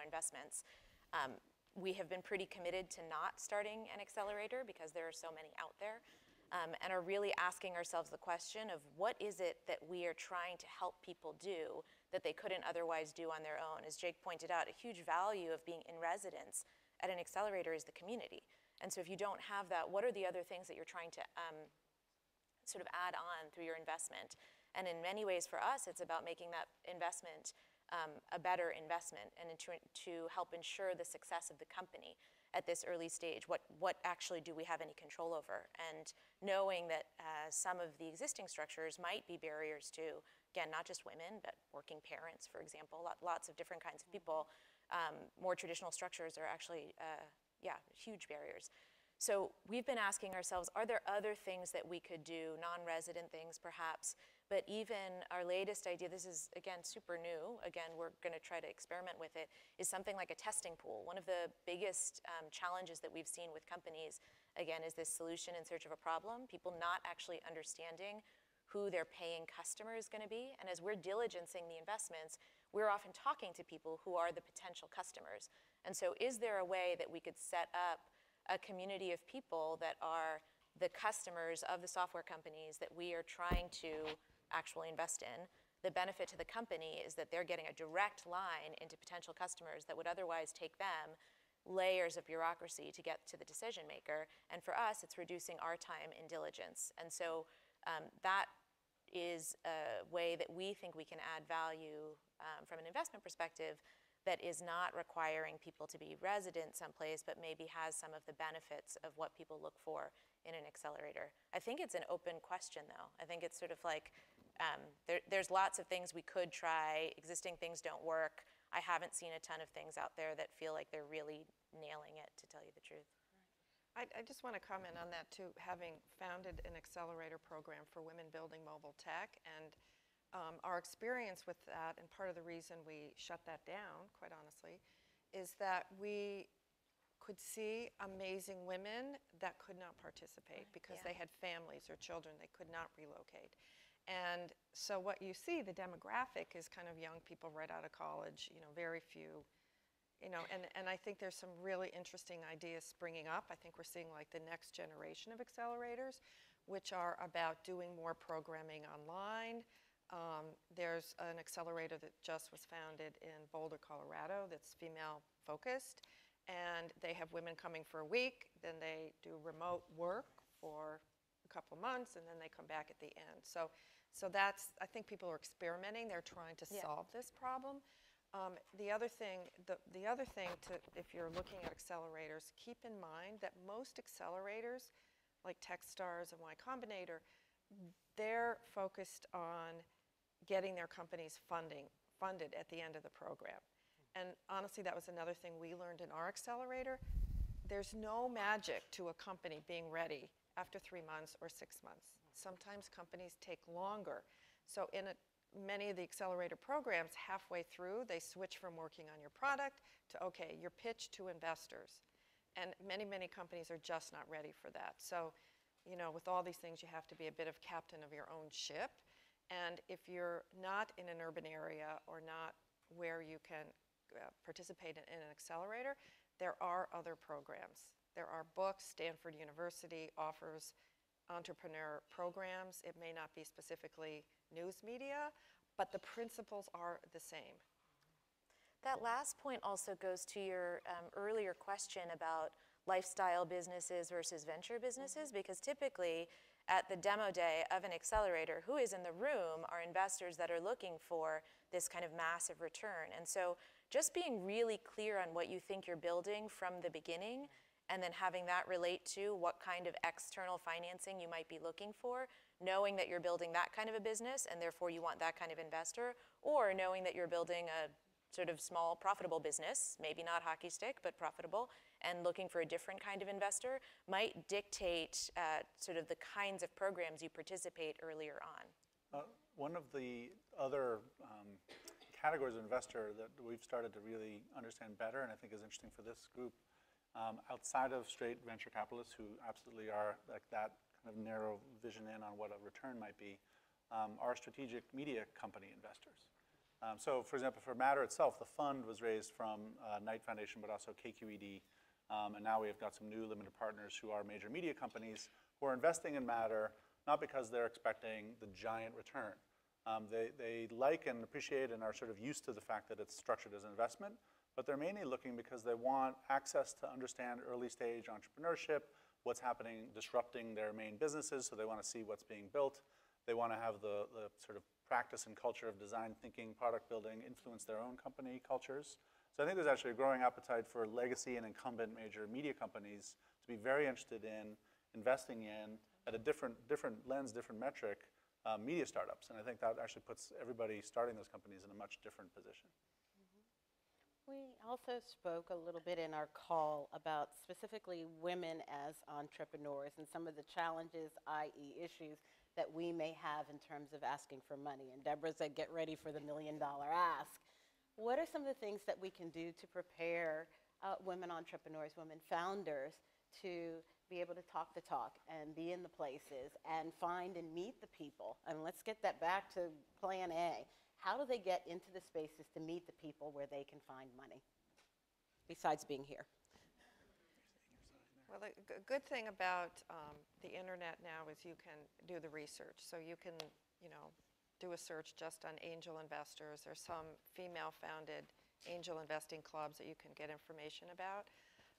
investments. Um, we have been pretty committed to not starting an accelerator because there are so many out there um, and are really asking ourselves the question of what is it that we are trying to help people do that they couldn't otherwise do on their own. As Jake pointed out, a huge value of being in residence at an accelerator is the community. And so if you don't have that, what are the other things that you're trying to um, sort of add on through your investment? And in many ways for us, it's about making that investment um, a better investment and to, to help ensure the success of the company at this early stage? What, what actually do we have any control over? And knowing that uh, some of the existing structures might be barriers to again, not just women, but working parents, for example, lot, lots of different kinds of people. Um, more traditional structures are actually, uh, yeah, huge barriers. So we've been asking ourselves, are there other things that we could do, non-resident things perhaps, but even our latest idea, this is again super new, again we're going to try to experiment with it, is something like a testing pool. One of the biggest um, challenges that we've seen with companies, again, is this solution in search of a problem, people not actually understanding who their paying customer is going to be. And as we're diligencing the investments, we're often talking to people who are the potential customers. And so is there a way that we could set up a community of people that are the customers of the software companies that we are trying to actually invest in. The benefit to the company is that they're getting a direct line into potential customers that would otherwise take them layers of bureaucracy to get to the decision maker. And for us, it's reducing our time in diligence. And so um, that is a way that we think we can add value um, from an investment perspective that is not requiring people to be resident someplace, but maybe has some of the benefits of what people look for in an accelerator. I think it's an open question, though. I think it's sort of like um, there, there's lots of things we could try. Existing things don't work. I haven't seen a ton of things out there that feel like they're really nailing it, to tell you the truth. I, I just want to comment on that too, having founded an accelerator program for women building mobile tech and um, our experience with that, and part of the reason we shut that down, quite honestly, is that we could see amazing women that could not participate because Yeah. they had families or children they could not relocate. And so what you see, the demographic is kind of young people right out of college, you know, very few, you know, and, and I think there's some really interesting ideas springing up. I think we're seeing like the next generation of accelerators, which are about doing more programming online, um, there's an accelerator that just was founded in Boulder, Colorado that's female focused. And they have women coming for a week, then they do remote work for a couple months, and then they come back at the end. So, so that's, I think people are experimenting. They're trying to Yeah. solve this problem. Um, the other thing, the, the other thing to, if you're looking at accelerators, keep in mind that most accelerators, like Techstars and Y Combinator, they're focused on getting their companies funding, funded at the end of the program. And honestly, that was another thing we learned in our accelerator. There's no magic to a company being ready after three months or six months. Sometimes companies take longer. So in a, many of the accelerator programs, halfway through, they switch from working on your product to, okay, your pitch to investors. And many, many companies are just not ready for that. So, you know, with all these things, you have to be a bit of captain of your own ship. And if you're not in an urban area or not where you can uh, participate in, in an accelerator, there are other programs. There are books. Stanford University offers entrepreneur programs. It may not be specifically news media, but the principles are the same. That last point also goes to your um, earlier question about lifestyle businesses versus venture businesses, because typically at the demo day of an accelerator, who is in the room are investors that are looking for this kind of massive return. And so just being really clear on what you think you're building from the beginning and then having that relate to what kind of external financing you might be looking for, knowing that you're building that kind of a business and therefore you want that kind of investor, or knowing that you're building a sort of small profitable business, maybe not hockey stick, but profitable, and looking for a different kind of investor might dictate uh, sort of the kinds of programs you participate earlier on. Uh, One of the other um, categories of investor that we've started to really understand better, and I think is interesting for this group, um, outside of straight venture capitalists who absolutely are like that kind of narrow vision in on what a return might be, um, are strategic media company investors. Um, so, for example, for Matter itself, the fund was raised from uh, Knight Foundation, but also KQED, um, and now we have got some new limited partners who are major media companies who are investing in Matter not because they're expecting the giant return. Um, they, they like and appreciate and are sort of used to the fact that it's structured as an investment, but they're mainly looking because they want access to understand early stage entrepreneurship, what's happening, disrupting their main businesses, so they want to see what's being built. They want to have the, the sort of practice and culture of design thinking, product building, influence their own company cultures. So I think there's actually a growing appetite for legacy and incumbent major media companies to be very interested in investing in, at a different, different lens, different metric, uh, media startups. And I think that actually puts everybody starting those companies in a much different position. We also spoke a little bit in our call about specifically women as entrepreneurs and some of the challenges, i.e., issues that we may have in terms of asking for money. And Deborah said, get ready for the million dollar ask. What are some of the things that we can do to prepare uh, women entrepreneurs, women founders, to be able to talk the talk and be in the places and find and meet the people? And let's get that back to plan A. How do they get into the spaces to meet the people where they can find money, besides being here? Well, the good thing about um, the internet now is you can do the research. So you can, you know, do a search just on angel investors. There's some female-founded angel investing clubs that you can get information about.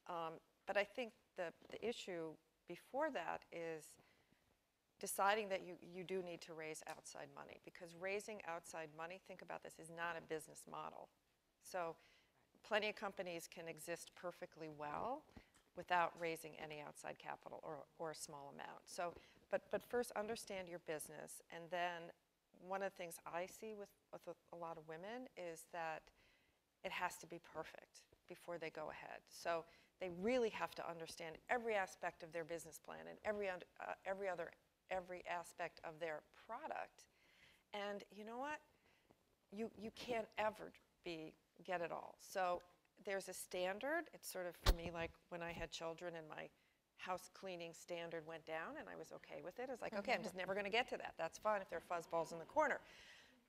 Um, but I think the, the issue before that is deciding that you, you do need to raise outside money because raising outside money, think about this, is not a business model. So plenty of companies can exist perfectly well without raising any outside capital or, or a small amount. So, but, but first understand your business and then one of the things I see with, with a, lot of women is that it has to be perfect before they go ahead. So they really have to understand every aspect of their business plan and every, uh, every other every aspect of their product. And you know what? You, you can't ever be get it all. So there's a standard. It's sort of for me like when I had children and my house cleaning standard went down and I was okay with it. It's like, okay, I'm just never going to get to that. That's fine if there are fuzzballs in the corner.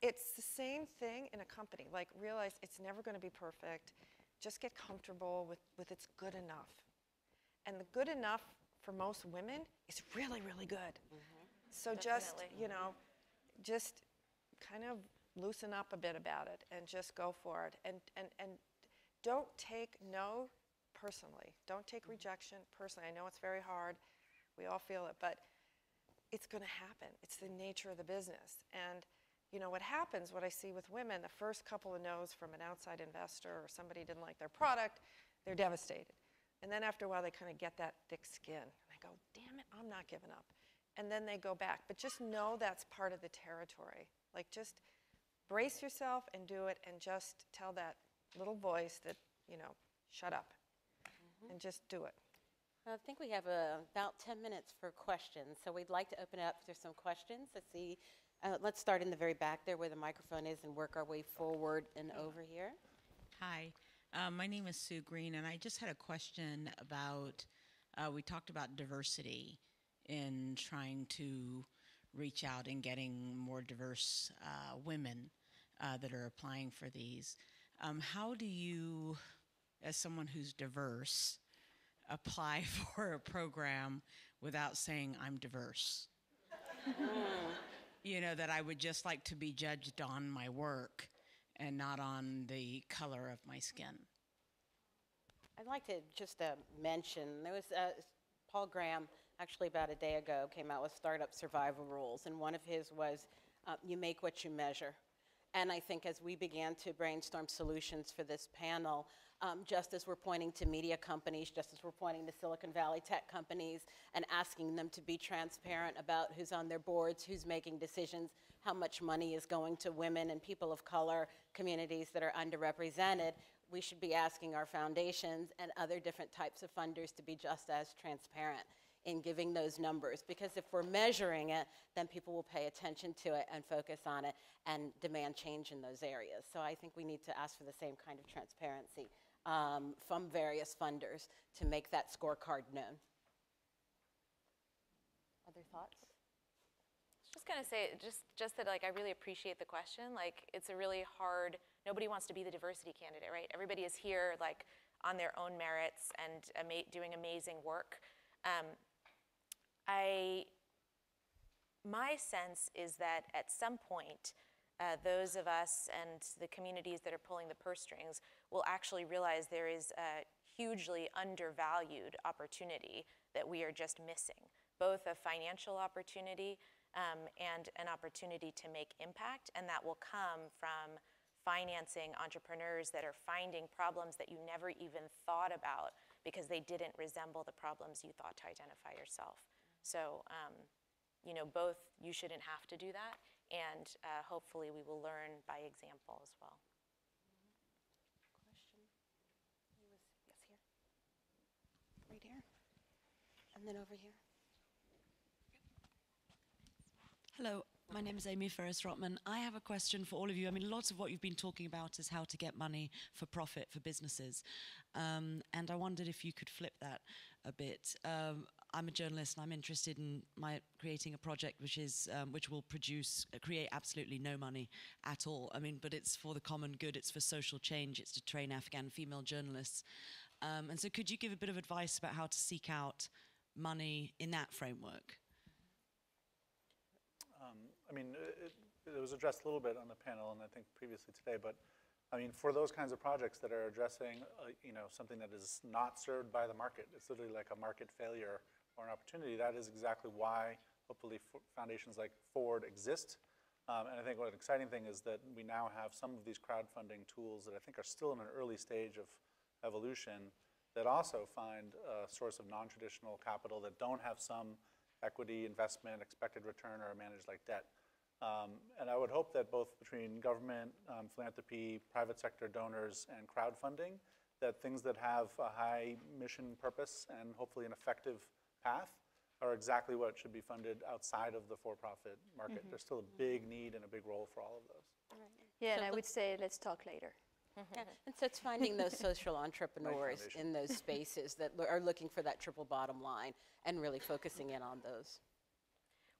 It's the same thing in a company. Like realize it's never going to be perfect. Just get comfortable with, with it's good enough. And the good enough for most women is really, really good. Mm-hmm. So just, you know, just kind of loosen up a bit about it and just go for it. And, and, and don't take no personally. Don't take mm-hmm. rejection personally. I know it's very hard. We all feel it, but it's going to happen. It's the nature of the business. And you know what happens, what I see with women, the first couple of no's from an outside investor or somebody didn't like their product, they're devastated. And then after a while, they kind of get that thick skin. And I go, damn it, I'm not giving up. And then they go back. But just know that's part of the territory. Like just brace yourself and do it and just tell that little voice that, you know, shut up and just do it. I think we have uh, about 10 minutes for questions, so we'd like to open it up for some questions. Let's see, uh, let's start in the very back there where the microphone is and work our way forward and over here. Hi, um, my name is Sue Green, and I just had a question about. Uh, we talked about diversity in trying to reach out and getting more diverse uh, women uh, that are applying for these. Um, how do you, as someone who's diverse, apply for a program without saying I'm diverse? you know, that I would just like to be judged on my work and not on the color of my skin. I'd like to just uh, mention, there was, uh, Paul Graham, actually about a day ago, came out with Startup Survival Rules, and one of his was, uh, you make what you measure. And I think as we began to brainstorm solutions for this panel, um, just as we're pointing to media companies, just as we're pointing to Silicon Valley tech companies and asking them to be transparent about who's on their boards, who's making decisions, how much money is going to women and people of color, communities that are underrepresented, we should be asking our foundations and other different types of funders to be just as transparent in giving those numbers because if we're measuring it, then people will pay attention to it and focus on it and demand change in those areas. So I think we need to ask for the same kind of transparency um, from various funders to make that scorecard known. Other thoughts? Just gonna say, just just that, like, I really appreciate the question. Like, it's a really hard. Nobody wants to be the diversity candidate, right? Everybody is here, like, on their own merits and ama- doing amazing work. Um, I, my sense is that at some point, uh, those of us and the communities that are pulling the purse strings will actually realize there is a hugely undervalued opportunity that we are just missing, both a financial opportunity um, and an opportunity to make impact, and that will come from financing entrepreneurs that are finding problems that you never even thought about because they didn't resemble the problems you thought to identify yourself. So um, you know, both you shouldn't have to do that, and uh, hopefully we will learn by example as well. Question? Who was- Yes, here. Right here. And then over here. Hello, my name is Amie Ferris Rotman. I have a question for all of you. I mean, lots of what you've been talking about is how to get money for profit for businesses. Um, and I wondered if you could flip that a bit. Um, I'm a journalist and I'm interested in my creating a project which is um, which will produce uh, create absolutely no money at all. I mean, but it's for the common good. It's for social change. It's to train Afghan female journalists. Um, and so, could you give a bit of advice about how to seek out money in that framework? I mean, it, it was addressed a little bit on the panel and I think previously today, but I mean, for those kinds of projects that are addressing, uh, you know, something that is not served by the market, it's literally like a market failure or an opportunity, that is exactly why hopefully foundations like Ford exist. Um, and I think what an exciting thing is that we now have some of these crowdfunding tools that I think are still in an early stage of evolution that also find a source of non-traditional capital that don't have some equity investment, expected return, or managed like debt. Um, and I would hope that both between government, um, philanthropy, private sector donors, and crowdfunding, that things that have a high mission purpose and hopefully an effective path are exactly what should be funded outside of the for-profit market. Mm-hmm. There's still a big need and a big role for all of those. Yeah, and I would say let's talk later. Mm-hmm. Yeah, And so it's finding those social entrepreneurs in those spaces that lo- are looking for that triple bottom line and really focusing in on those.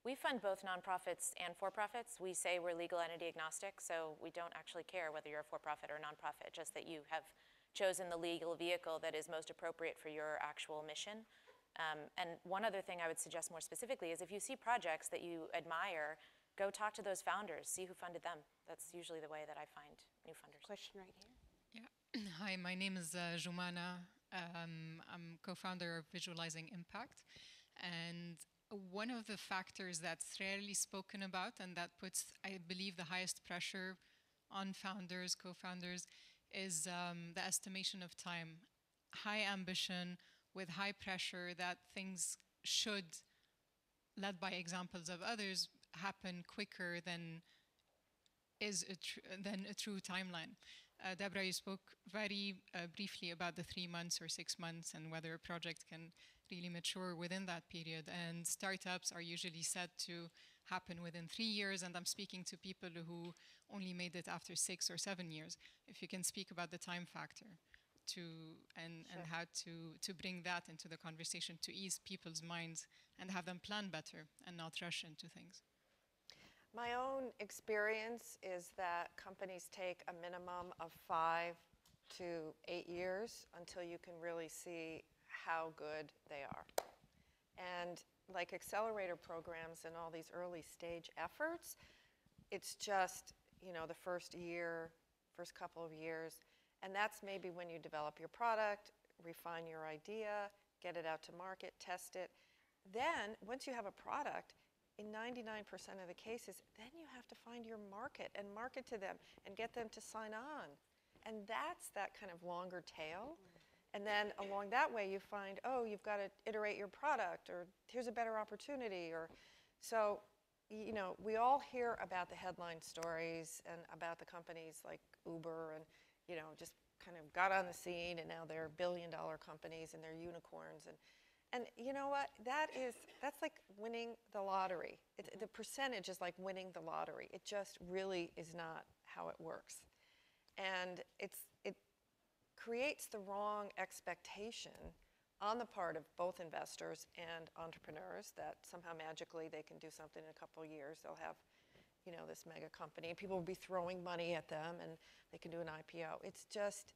We fund both nonprofits and for-profits. We say we're legal entity agnostic, so we don't actually care whether you're a for-profit or a nonprofit, just that you have chosen the legal vehicle that is most appropriate for your actual mission. Um, and one other thing I would suggest more specifically is if you see projects that you admire, go talk to those founders, see who funded them. That's usually the way that I find new funders. Question right here. Yeah. Hi, my name is uh, Jumana. Um, I'm co-founder of Visualizing Impact, and one of the factors that's rarely spoken about and that puts, I believe, the highest pressure on founders, co-founders, is um, the estimation of time. High ambition with high pressure that things should, led by examples of others, happen quicker than is a tr- than a true timeline. Uh, Deborah, you spoke very uh, briefly about the three months or six months and whether a project can really mature within that period. And startups are usually said to happen within three years. And I'm speaking to people who only made it after six or seven years. If you can speak about the time factor to and, and how to, to bring that into the conversation to ease people's minds and have them plan better and not rush into things. My own experience is that companies take a minimum of five to eight years until you can really see how good they are. And like accelerator programs and all these early stage efforts, it's just, you know, the first year, first couple of years. And that's maybe when you develop your product, refine your idea, get it out to market, test it. Then, once you have a product, in 99% of the cases, then you have to find your market and market to them and get them to sign on. And that's that kind of longer tail. And then along that way, you find, oh, you've got to iterate your product, or here's a better opportunity, or so. You know, we all hear about the headline stories and about the companies like Uber, and you know, just kind of got on the scene, and now they're billion-dollar companies and they're unicorns, and and you know what? That is that's like winning the lottery. It, the percentage is like winning the lottery. It just really is not how it works, and it's it creates the wrong expectation on the part of both investors and entrepreneurs that somehow magically they can do something in a couple years. They'll have, you know, this mega company, and people will be throwing money at them, and they can do an IPO. It's just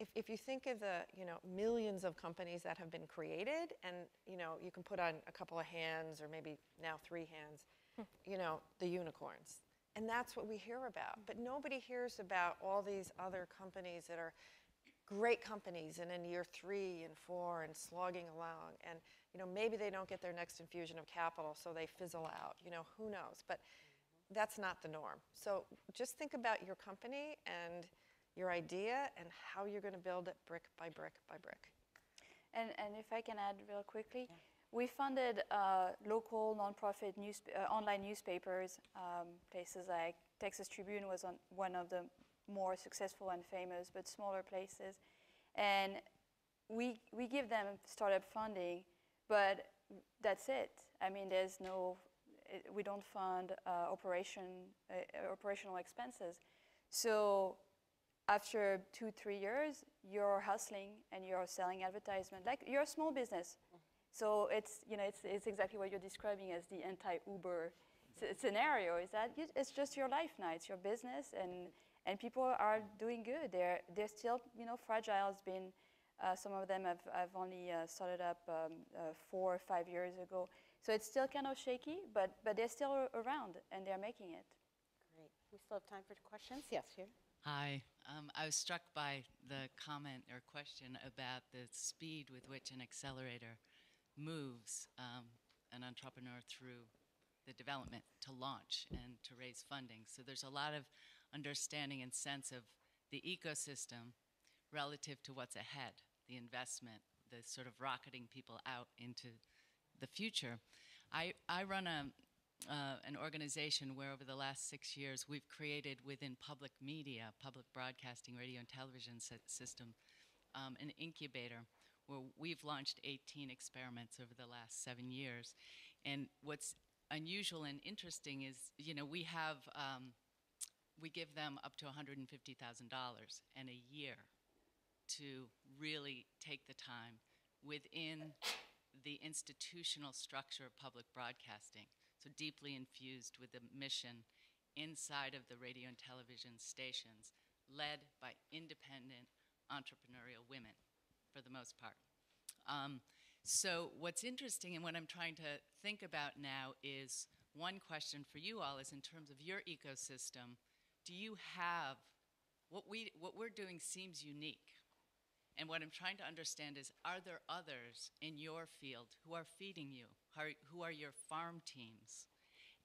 if, if you think of the you know millions of companies that have been created and you know you can put on a couple of hands or maybe now three hands hmm. you know the unicorns. And that's what we hear about. But nobody hears about all these other companies that are great companies and in year three and four and slogging along. And you know maybe they don't get their next infusion of capital so they fizzle out. You know who knows? But that's not the norm so just think about your company and your idea and how you're going to build it brick by brick by brick. And, and if I can add real quickly, we funded uh, local nonprofit news, uh, online newspapers. Um, places like Texas Tribune was on one of the more successful and famous, but smaller places. And we, we give them startup funding, but that's it. I mean, there's no, it, we don't fund uh, operation, uh, operational expenses. So after two, three years, you're hustling and you're selling advertisement. Like you're a small business. So it's, you know, it's, it's exactly what you're describing as the anti-Uber scenario, is that you, it's just your life now, it's your business, and, and people are doing good. They're, they're still, you know, fragile. It's been, uh, some of them have, have only uh, started up um, uh, four or five years ago. So it's still kind of shaky, but, but they're still around and they're making it. Great. We still have time for questions? Yes, here. Hi. Um, I was struck by the comment or question about the speed with which an accelerator moves um, an entrepreneur through the development to launch and to raise funding. So there's a lot of understanding and sense of the ecosystem relative to what's ahead, the investment, the sort of rocketing people out into the future. I, I run a, uh, an organization where over the last six years we've created within public media, public broadcasting, radio and television system, um, an incubator where we've launched 18 experiments over the last seven years. And what's unusual and interesting is, you know, we have, um, we give them up to $150,000 and a year to really take the time within the institutional structure of public broadcasting, so deeply infused with the mission inside of the radio and television stations, led by independent entrepreneurial women for the most part. Um, so what's interesting and what I'm trying to think about now is one question for you all is in terms of your ecosystem, do you have what we what we're doing seems unique. And what I'm trying to understand is are there others in your field who are feeding you? Who are your farm teams?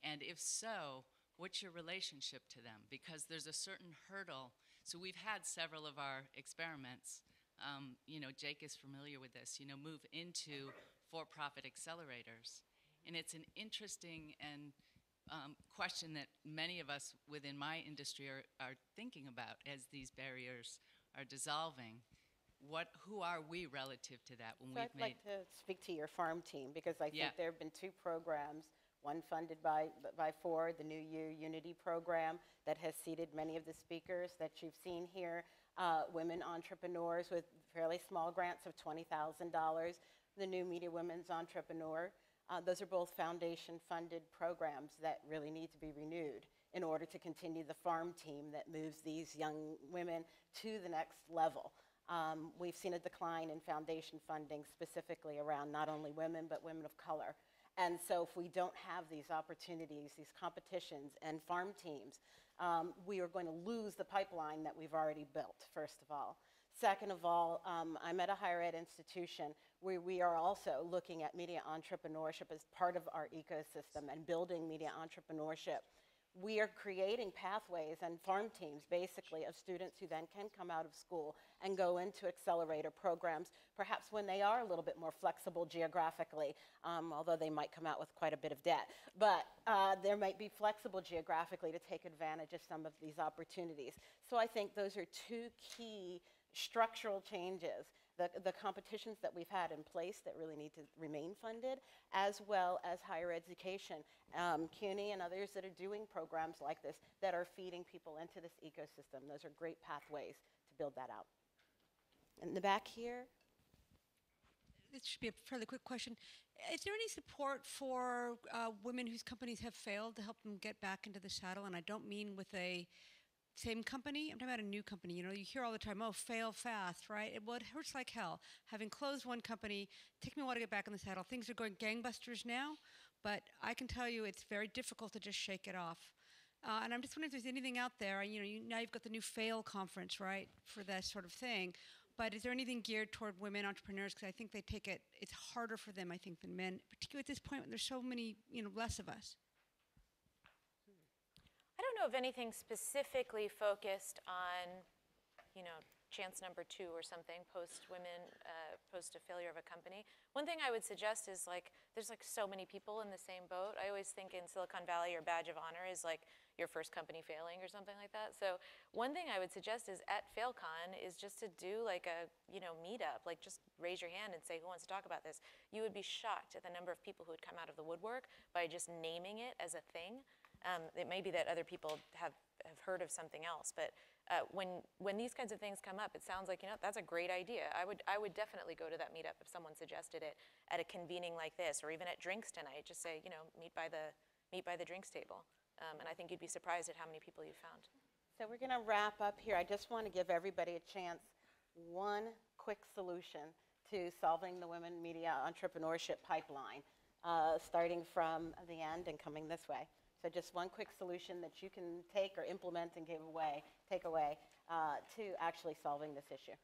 And if so, what's your relationship to them? Because there's a certain hurdle. So we've had several of our experiments um, you know, Jake is familiar with this, you know, move into for-profit accelerators. And it's an interesting and um, question that many of us within my industry are, are thinking about as these barriers are dissolving. What, who are we relative to that when so we've I'd made? like to speak to your farm team because I Yeah. think there have been two programs, one funded by, by Ford, the New U Unity program, that has seated many of the speakers that you've seen here, uh, women entrepreneurs with fairly small grants of $20,000, the New Media Women's Entrepreneur. Uh, those are both foundation funded programs that really need to be renewed in order to continue the farm team that moves these young women to the next level. Um, we've seen a decline in foundation funding specifically around not only women but women of color. And so if we don't have these opportunities, these competitions and farm teams, um, we are going to lose the pipeline that we've already built, first of all. Second of all, um, I'm at a higher ed institution where we are also looking at media entrepreneurship as part of our ecosystem and building media entrepreneurship we are creating pathways and farm teams basically of students who then can come out of school and go into accelerator programs, perhaps when they are a little bit more flexible geographically, um, although they might come out with quite a bit of debt. But uh, there might be flexible geographically to take advantage of some of these opportunities. So I think those are two key structural changes the, the competitions that we've had in place that really need to remain funded, as well as higher education. Um, CUNY and others that are doing programs like this that are feeding people into this ecosystem. Those are great pathways to build that out. In the back here. This should be a fairly quick question. Is there any support for uh, women whose companies have failed to help them get back into the saddle? And I don't mean with a same company. I'm talking about a new company. You know, you hear all the time, oh, fail fast, right? It, well, it hurts like hell. Having closed one company, take me a while to get back in the saddle. Things are going gangbusters now, but I can tell you it's very difficult to just shake it off. Uh, and I'm just wondering if there's anything out there. You know, you, now you've got the new Fail conference, right, for that sort of thing. But is there anything geared toward women entrepreneurs? Because I think they take it. It's harder for them, I think, than men, particularly at this point when there's so many, you know, less of us. Know of anything specifically focused on, you know, chance number two or something post women uh, post a failure of a company one thing i would suggest is like there's like so many people in the same boat. I always think in silicon valley your badge of honor is like your first company failing or something like that. So one thing i would suggest is at failcon is just to do like a you know meetup like just raise your hand and say who wants to talk about this? You would be shocked at the number of people who would come out of the woodwork by just naming it as a thing um, it may be that other people have, have heard of something else, but uh, when, when these kinds of things come up, it sounds like, you know, that's a great idea. I would, I would definitely go to that meetup if someone suggested it at a convening like this, or even at drinks tonight. Just say, you know, meet by the, meet by the drinks table. Um, and I think you'd be surprised at how many people you found. So we're going to wrap up here. I just want to give everybody a chance, one quick solution to solving the women media entrepreneurship pipeline, uh, starting from the end and coming this way. So just one quick solution that you can take or implement and give away, take away uh, to actually solving this issue.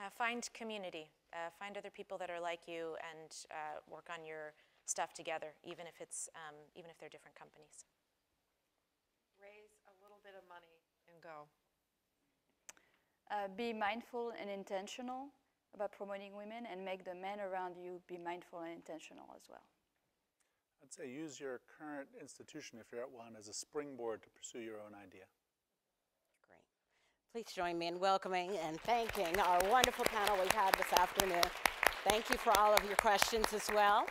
Uh, find community. Uh, find other people that are like you and uh, work on your stuff together, even if it's um, even if they're different companies. Raise a little bit of money and go. Uh, be mindful and intentional about promoting women and make the men around you be mindful and intentional as well. I'd say use your current institution, if you're at one, as a springboard to pursue your own idea. Great. Please join me in welcoming and thanking our wonderful panel we've had this afternoon. Thank you for all of your questions as well.